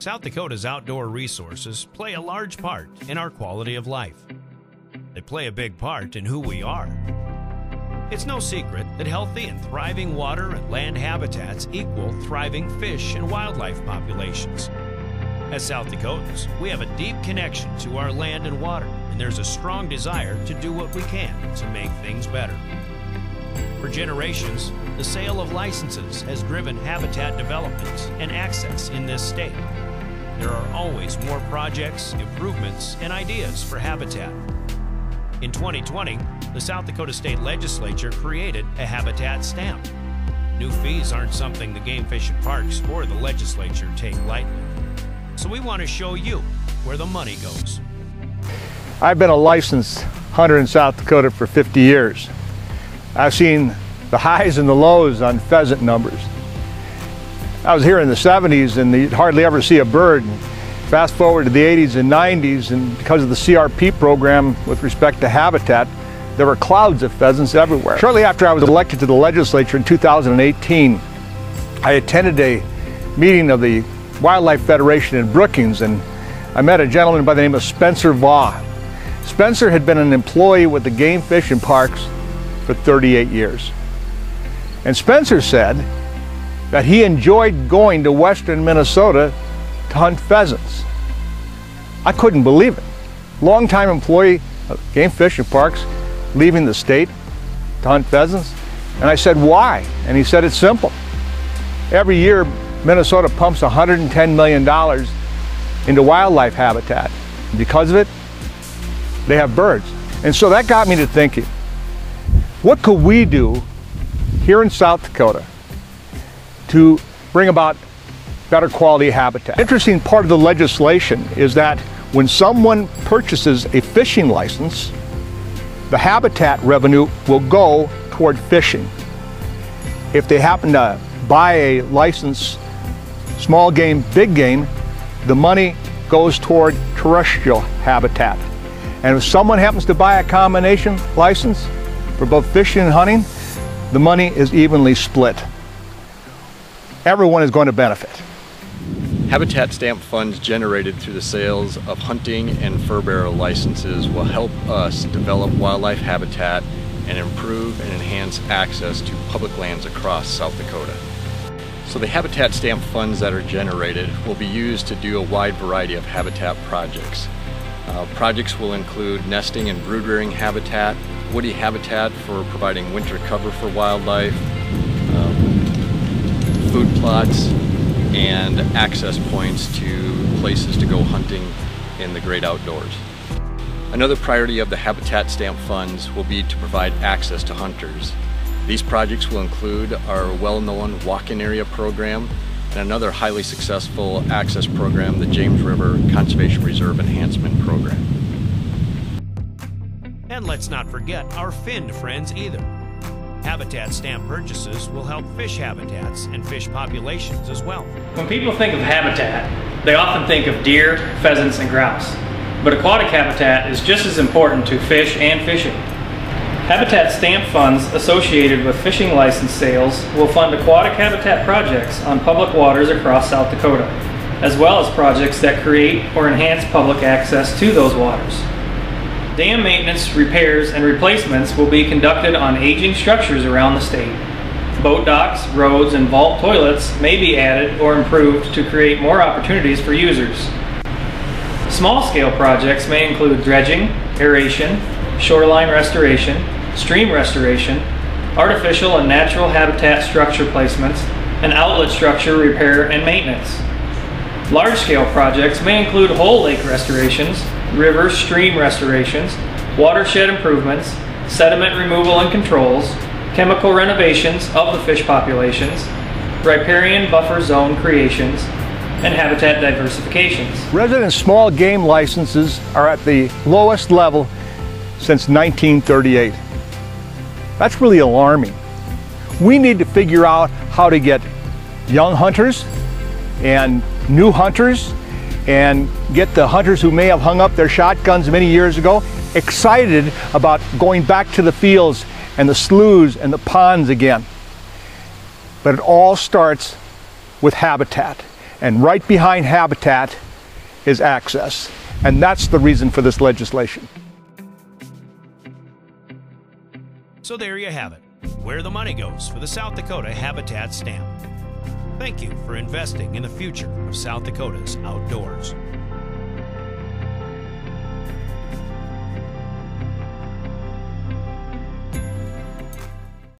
South Dakota's outdoor resources play a large part in our quality of life. They play a big part in who we are. It's no secret that healthy and thriving water and land habitats equal thriving fish and wildlife populations. As South Dakotans, we have a deep connection to our land and water, and there's a strong desire to do what we can to make things better. For generations, the sale of licenses has driven habitat development and access in this state. There are always more projects, improvements, and ideas for habitat. In 2020, the South Dakota State Legislature created a habitat stamp. New fees aren't something the Game Fish and Parks or the legislature take lightly. So we want to show you where the money goes. I've been a licensed hunter in South Dakota for 50 years. I've seen the highs and the lows on pheasant numbers. I was here in the 70s and you'd hardly ever see a bird. Fast forward to the 80s and 90s and because of the CRP program with respect to habitat, there were clouds of pheasants everywhere. Shortly after I was elected to the legislature in 2018, I attended a meeting of the Wildlife Federation in Brookings and I met a gentleman by the name of Spencer Vaugh. Spencer had been an employee with the Game Fish and Parks for 38 years. And Spencer said that he enjoyed going to western Minnesota to hunt pheasants. I couldn't believe it. Longtime employee of Game Fish and Parks leaving the state to hunt pheasants. And I said, why? And he said, it's simple. Every year, Minnesota pumps $110 million into wildlife habitat. Because of it, they have birds. And so that got me to thinking, what could we do here in South Dakota to bring about better quality habitat? Interesting part of the legislation is that when someone purchases a fishing license, the habitat revenue will go toward fishing. If they happen to buy a license, small game, big game, the money goes toward terrestrial habitat. And if someone happens to buy a combination license for both fishing and hunting, the money is evenly split. Everyone is going to benefit. Habitat stamp funds generated through the sales of hunting and fur bearer licenses will help us develop wildlife habitat and improve and enhance access to public lands across South Dakota. So the habitat stamp funds that are generated will be used to do a wide variety of habitat projects. Uh, projects will include nesting and brood rearing habitat, woody habitat for providing winter cover for wildlife, food plots, and access points to places to go hunting in the great outdoors. Another priority of the Habitat Stamp funds will be to provide access to hunters. These projects will include our well-known walk-in area program and another highly successful access program, the James River Conservation Reserve Enhancement Program. And let's not forget our finned friends either. Habitat stamp purchases will help fish habitats and fish populations as well. When people think of habitat, they often think of deer, pheasants, and grouse. But aquatic habitat is just as important to fish and fishing. Habitat stamp funds associated with fishing license sales will fund aquatic habitat projects on public waters across South Dakota, as well as projects that create or enhance public access to those waters. Dam maintenance, repairs, and replacements will be conducted on aging structures around the state. Boat docks, roads, and vault toilets may be added or improved to create more opportunities for users. Small-scale projects may include dredging, aeration, shoreline restoration, stream restoration, artificial and natural habitat structure placements, and outlet structure repair and maintenance. Large-scale projects may include whole lake restorations, river stream restorations, watershed improvements, sediment removal and controls, chemical renovations of the fish populations, riparian buffer zone creations, and habitat diversifications. Resident small game licenses are at the lowest level since 1938. That's really alarming. We need to figure out how to get young hunters and new hunters and get the hunters who may have hung up their shotguns many years ago excited about going back to the fields and the sloughs and the ponds again. But it all starts with habitat. And right behind habitat is access. And that's the reason for this legislation. So there you have it, where the money goes for the South Dakota Habitat Stamp. Thank you for investing in the future of South Dakota's outdoors.